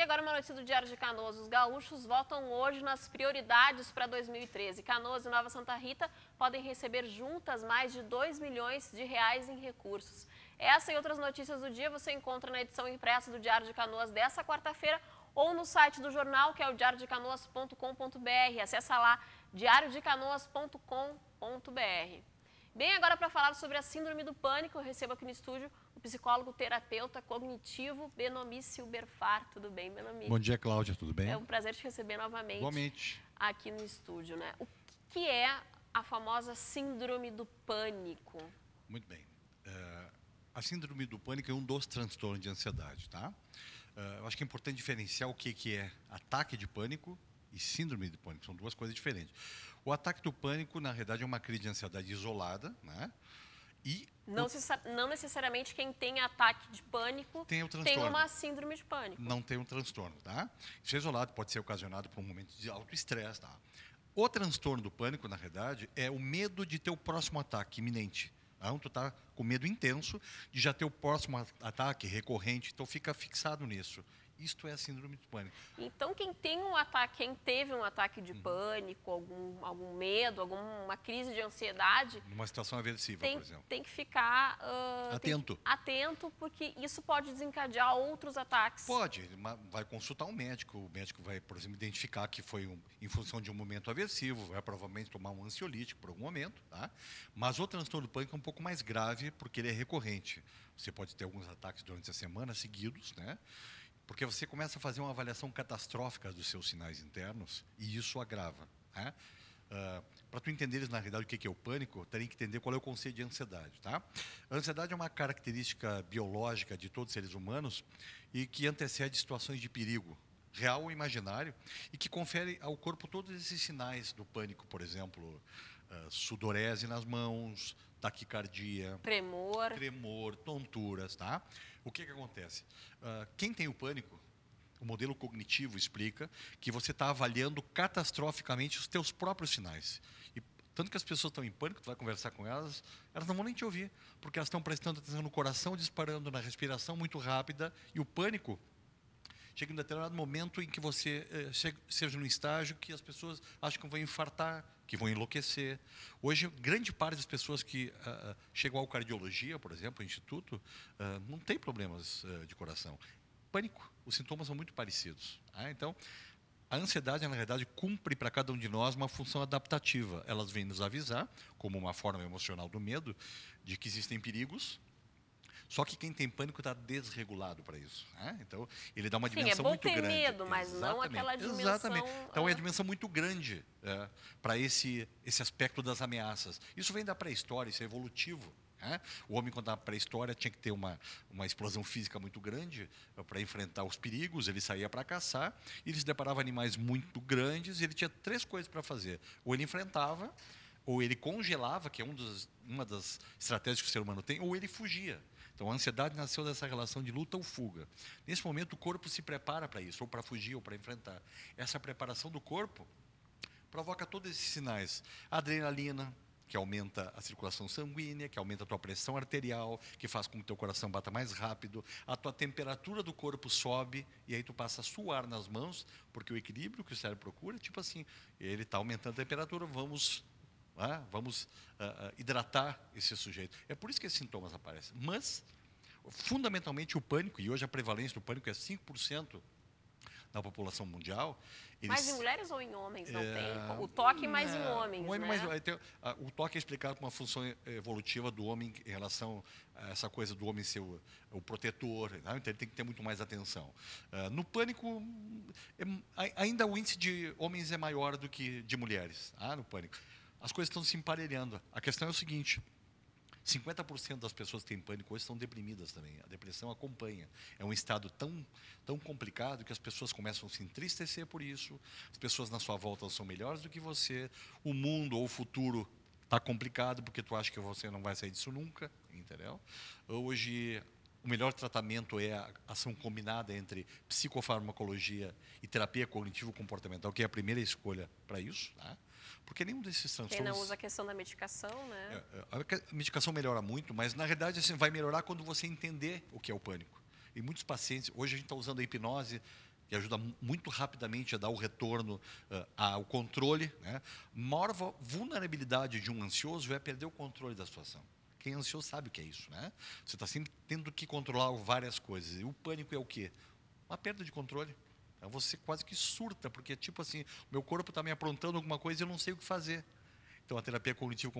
E agora uma notícia do Diário de Canoas. Os gaúchos votam hoje nas prioridades para 2013. Canoas e Nova Santa Rita podem receber juntas mais de 2 milhões de reais em recursos. Essa e outras notícias do dia você encontra na edição impressa do Diário de Canoas dessa quarta-feira ou no site do jornal, que é o diariodecanoas.com.br. Acesse lá diariodecanoas.com.br. Bem, agora para falar sobre a síndrome do pânico, eu recebo aqui no estúdio psicólogo terapeuta cognitivo Benomício Berfar. Tudo bem, Benomício? Bom dia, Cláudia, tudo bem? É um prazer te receber novamente Igualmente. aqui no estúdio. Né? O que é a famosa síndrome do pânico? Muito bem. Uh, a síndrome do pânico é um dos transtornos de ansiedade, tá? Uh, eu acho que é importante diferenciar o que, que é ataque de pânico e síndrome de pânico. São duas coisas diferentes. O ataque do pânico, na realidade, é uma crise de ansiedade isolada, né? E não, o... não, necessariamente quem tem ataque de pânico tem, tem, uma síndrome de pânico. Não tem um transtorno, tá? Isso é isolado pode ser ocasionado por um momento de alto estresse, tá? O transtorno do pânico, na realidade, é o medo de ter o próximo ataque iminente. Então, tu está com medo intenso de já ter o próximo ataque recorrente, então fica fixado nisso. Isto é a síndrome de pânico. Então, quem tem um ataque, quem teve um ataque de uhum. pânico, algum, algum medo, alguma crise de ansiedade. Numa situação aversiva, tem, por exemplo. Tem que ficar. Uh, atento. Que, atento, porque isso pode desencadear outros ataques. Pode. Vai consultar um médico. O médico vai, por exemplo, identificar que foi um, em função de um momento aversivo, vai provavelmente tomar um ansiolítico por algum momento. Tá? Mas o transtorno do pânico é um pouco mais grave, porque ele é recorrente. Você pode ter alguns ataques durante a semana seguidos, né? Porque você começa a fazer uma avaliação catastrófica dos seus sinais internos e isso agrava. Né? Uh, para tu entenderes na realidade o que é o pânico, teria que entender qual é o conceito de ansiedade. Tá? A ansiedade é uma característica biológica de todos os seres humanos e que antecede situações de perigo, real ou imaginário, e que confere ao corpo todos esses sinais do pânico, por exemplo, uh, sudorese nas mãos, taquicardia, tremor, tremor, tonturas, tá? O que que acontece? Uh, quem tem o pânico, o modelo cognitivo explica que você está avaliando catastroficamente os teus próprios sinais. E tanto que as pessoas estão em pânico, tu vai conversar com elas, elas não vão nem te ouvir, porque elas estão prestando atenção no coração, disparando na respiração muito rápida, e o pânico chega em um determinado momento em que você eh, seja num estágio que as pessoas acham que vão infartar, que vão enlouquecer. Hoje, grande parte das pessoas que uh, chegam ao cardiologia, por exemplo, instituto, uh, não tem problemas uh, de coração. Pânico. Os sintomas são muito parecidos. Ah, então, a ansiedade, na verdade, cumpre para cada um de nós uma função adaptativa. Elas vêm nos avisar, como uma forma emocional do medo, de que existem perigos, só que quem tem pânico está desregulado para isso. Né? Então, ele dá uma Sim, é dimensão muito grande. é bom ter medo, mas Exatamente. não aquela dimensão... Exatamente. Então, é uma dimensão muito grande é, para esse, esse aspecto das ameaças. Isso vem da pré-história, isso é evolutivo. Né? O homem, quando estava pré-história, tinha que ter uma, uma explosão física muito grande é, para enfrentar os perigos. Ele saía para caçar, e ele se deparava animais muito grandes, e ele tinha três coisas para fazer. Ou ele enfrentava, ou ele congelava, que é um dos, uma das estratégias que o ser humano tem, ou ele fugia. Então, a ansiedade nasceu dessa relação de luta ou fuga. Nesse momento, o corpo se prepara para isso, ou para fugir, ou para enfrentar. Essa preparação do corpo provoca todos esses sinais. Adrenalina, que aumenta a circulação sanguínea, que aumenta a tua pressão arterial, que faz com que o teu coração bata mais rápido, a tua temperatura do corpo sobe e aí tu passa a suar nas mãos, porque o equilíbrio que o cérebro procura, tipo assim, ele está aumentando a temperatura, vamos ah, vamos uh, hidratar esse sujeito. É por isso que esses sintomas aparecem. Mas, fundamentalmente, o pânico, e hoje a prevalência do pânico é 5% na população mundial. Eles, mais em mulheres ou em homens? Não é, tem. O toque mais é, em homens. O, né? mais, tem, o toque é explicado por uma função evolutiva do homem em relação a essa coisa do homem ser o, o protetor. Né? Então ele tem que ter muito mais atenção. Uh, no pânico, é, ainda o índice de homens é maior do que de mulheres. Ah, no pânico as coisas estão se emparelhando. A questão é o seguinte: 50% das pessoas que têm pânico hoje estão deprimidas também. A depressão acompanha. É um estado tão, tão complicado que as pessoas começam a se entristecer por isso, as pessoas na sua volta são melhores do que você, o mundo ou o futuro está complicado porque tu acha que você não vai sair disso nunca, entendeu? Hoje o melhor tratamento é a ação combinada entre psicofarmacologia e terapia cognitivo-comportamental, que é a primeira escolha para isso. Tá? Porque nenhum desses transtornos... Quem não usa a questão da medicação, né? É, é, a medicação melhora muito, mas na realidade assim, vai melhorar quando você entender o que é o pânico. E muitos pacientes, hoje a gente está usando a hipnose que ajuda muito rapidamente a dar o retorno uh, ao controle. Né? Maior vulnerabilidade de um ansioso é perder o controle da situação. Quem é ansioso sabe o que é isso. Né? Você está sempre tendo que controlar várias coisas. E o pânico é o quê? Uma perda de controle. Então você quase que surta, porque tipo assim, meu corpo está me aprontando alguma coisa e eu não sei o que fazer. Então, a terapia cognitivo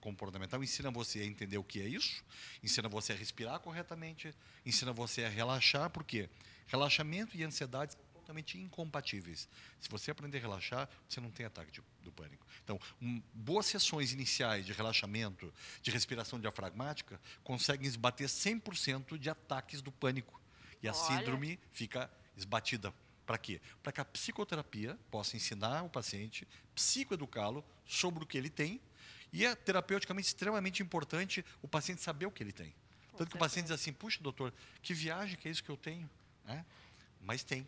comportamental ensina você a entender o que é isso, ensina você a respirar corretamente, ensina você a relaxar, porque relaxamento e ansiedade são totalmente incompatíveis. Se você aprender a relaxar, você não tem ataque de, do pânico. Então, um, boas sessões iniciais de relaxamento, de respiração diafragmática, conseguem esbater 100% de ataques do pânico. E a Olha. síndrome fica esbatida para quê? Para que a psicoterapia possa ensinar o paciente, psicoeducá-lo sobre o que ele tem. E é terapeuticamente extremamente importante o paciente saber o que ele tem. Com Tanto que o paciente diz assim: puxa, doutor, que viagem que é isso que eu tenho? É? Mas tem.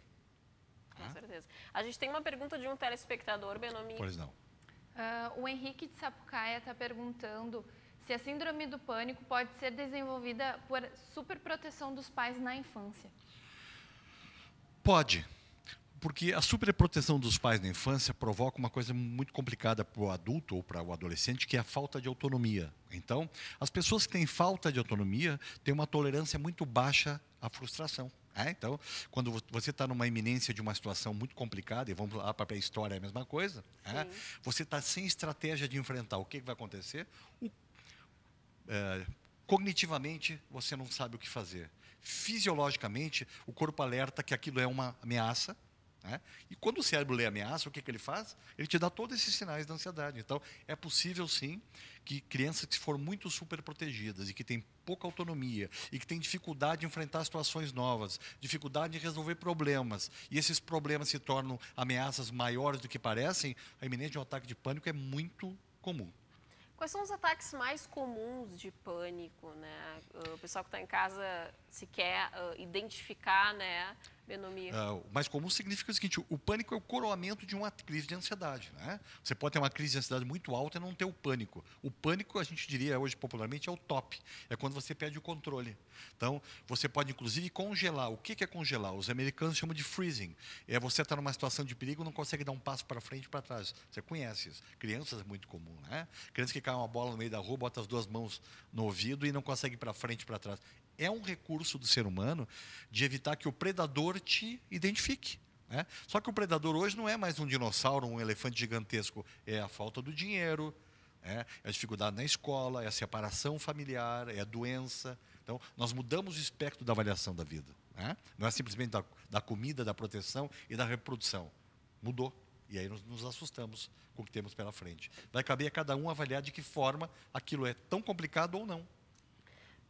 Com ah? certeza. A gente tem uma pergunta de um telespectador, Benomi. Pois não. Uh, o Henrique de Sapucaia está perguntando se a síndrome do pânico pode ser desenvolvida por superproteção dos pais na infância. Pode. Porque a superproteção dos pais na infância provoca uma coisa muito complicada para o adulto ou para o adolescente, que é a falta de autonomia. Então, as pessoas que têm falta de autonomia têm uma tolerância muito baixa à frustração. É, então, quando você está numa iminência de uma situação muito complicada, e vamos lá para a história é a mesma coisa, é, você está sem estratégia de enfrentar. O que, que vai acontecer? O, é, cognitivamente, você não sabe o que fazer. Fisiologicamente, o corpo alerta que aquilo é uma ameaça, né? E quando o cérebro lê ameaça, o que, que ele faz? Ele te dá todos esses sinais de ansiedade. Então, é possível sim que crianças que foram muito super protegidas e que têm pouca autonomia e que têm dificuldade de enfrentar situações novas, dificuldade de resolver problemas, e esses problemas se tornam ameaças maiores do que parecem, a iminência de um ataque de pânico é muito comum. Quais são os ataques mais comuns de pânico, né? O pessoal que está em casa se quer uh, identificar, né, Benomir? Uh, o mais comum significa o seguinte: o pânico é o coroamento de uma crise de ansiedade, né? Você pode ter uma crise de ansiedade muito alta e não ter o pânico. O pânico, a gente diria hoje popularmente, é o top. É quando você perde o controle. Então, você pode inclusive congelar. O que é congelar? Os americanos chamam de freezing. É você estar numa situação de perigo não consegue dar um passo para frente e para trás. Você conhece isso. Crianças é muito comum, né? Crianças que caem uma bola no meio da rua, bota as duas mãos no ouvido e não consegue ir para frente e para trás. É um recurso do ser humano de evitar que o predador te identifique. Né? Só que o predador hoje não é mais um dinossauro, um elefante gigantesco. É a falta do dinheiro, é a dificuldade na escola, é a separação familiar, é a doença. Então, nós mudamos o espectro da avaliação da vida. Né? Não é simplesmente da, da, comida, da proteção e da reprodução. Mudou. E aí nós nos assustamos com o que temos pela frente. Vai caber a cada um avaliar de que forma aquilo é tão complicado ou não.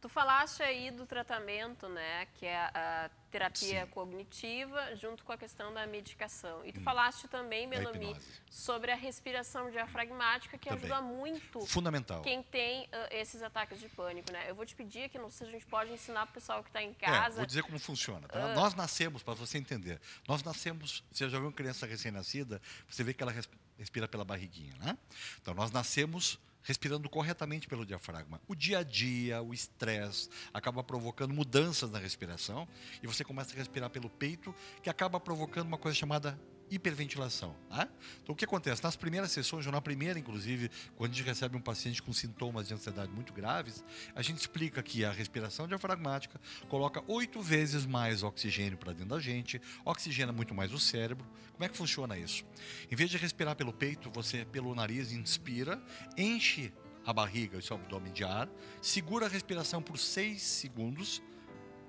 Tu falaste aí do tratamento, né, que é a terapia Sim. cognitiva, junto com a questão da medicação. E tu hum. falaste também, Benomi, sobre a respiração diafragmática, que também. ajuda muito Fundamental. quem tem uh, esses ataques de pânico, né? Eu vou te pedir que não sei se a gente pode ensinar para o pessoal que está em casa. É, vou dizer como funciona. Tá? Uh, nós nascemos, para você entender, nós nascemos, você já viu uma criança recém-nascida, você vê que ela respira pela barriguinha, né? Então, nós nascemos respirando corretamente pelo diafragma. O dia a dia, o estresse, acaba provocando mudanças na respiração e você começa a respirar pelo peito, que acaba provocando uma coisa chamada hiperventilação. Né? Então, o que acontece? Nas primeiras sessões, ou na primeira, inclusive, quando a gente recebe um paciente com sintomas de ansiedade muito graves, a gente explica que a respiração diafragmática coloca oito vezes mais oxigênio para dentro da gente, oxigena muito mais o cérebro. Como é que funciona isso? Em vez de respirar pelo peito, você, pelo nariz, inspira, enche a barriga, o seu abdômen de ar, segura a respiração por seis segundos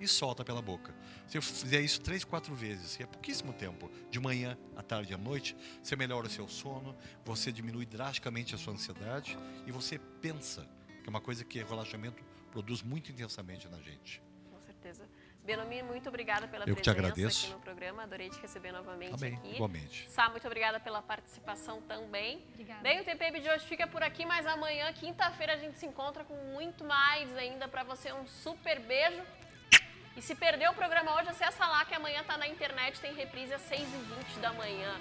e solta pela boca. Se eu fizer isso três, quatro vezes, que é pouquíssimo tempo, de manhã, à tarde e à noite, você melhora o seu sono, você diminui drasticamente a sua ansiedade e você pensa, que é uma coisa que o relaxamento produz muito intensamente na gente. Com certeza. Benomi, muito obrigada pela Eu presença aqui no programa. Adorei te receber novamente Amém, aqui. Igualmente. Sá, muito obrigada pela participação também. Obrigada. Bem, o TPM de hoje fica por aqui, mas amanhã, quinta-feira, a gente se encontra com muito mais ainda para você. Um super beijo e se perdeu o programa hoje, acessa lá que amanhã tá na internet, tem reprise às 6h20 da manhã.